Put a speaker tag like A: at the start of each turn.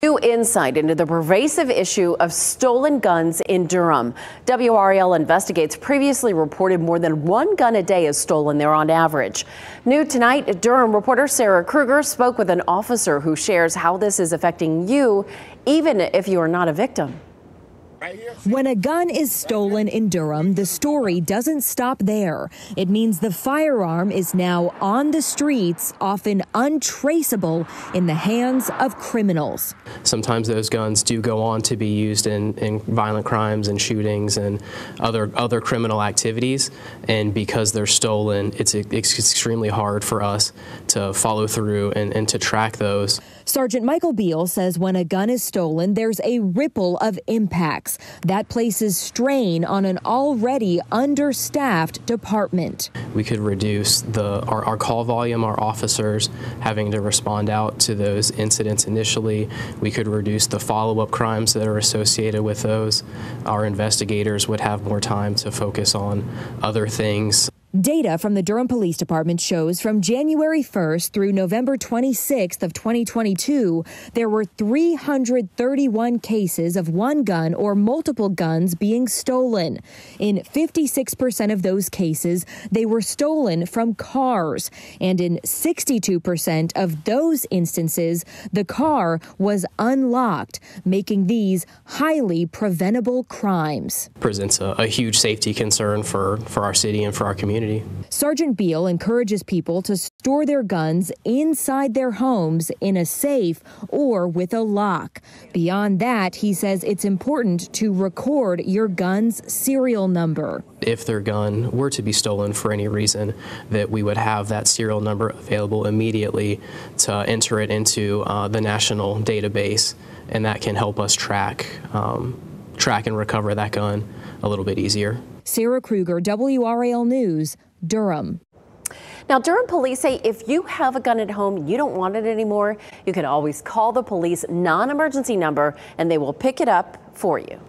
A: New insight into the pervasive issue of stolen guns in Durham. WRAL investigates previously reported more than one gun a day is stolen there on average. New tonight, Durham reporter Sarah Krueger spoke with an officer who shares how this is affecting you, even if you are not a victim.
B: When a gun is stolen in Durham, the story doesn't stop there. It means the firearm is now on the streets, often untraceable in the hands of criminals.
C: Sometimes those guns do go on to be used in, in violent crimes and shootings and other other criminal activities. And because they're stolen, it's, it's extremely hard for us to follow through and, and to track those.
B: Sergeant Michael Beal says when a gun is stolen, there's a ripple of impacts that places strain on an already understaffed department.
C: We could reduce the our, our call volume, our officers having to respond out to those incidents initially. We could reduce the follow-up crimes that are associated with those. Our investigators would have more time to focus on other things.
B: Data from the Durham Police Department shows from January 1st through November 26th of 2022, there were 331 cases of one gun or multiple guns being stolen. In 56% of those cases, they were stolen from cars, and in 62% of those instances, the car was unlocked, making these highly preventable crimes.
C: Presents a, a huge safety concern for, for our city and for our community community.
B: Sergeant Beal encourages people to store their guns inside their homes in a safe or with a lock. Beyond that, he says it's important to record your gun's serial number.
C: If their gun were to be stolen for any reason, that we would have that serial number available immediately to enter it into uh, the national database, and that can help us track, um, track and recover that gun a little bit easier.
B: Sarah Krueger, WRAL News, Durham.
A: Now, Durham police say if you have a gun at home, you don't want it anymore, you can always call the police non emergency number and they will pick it up for you.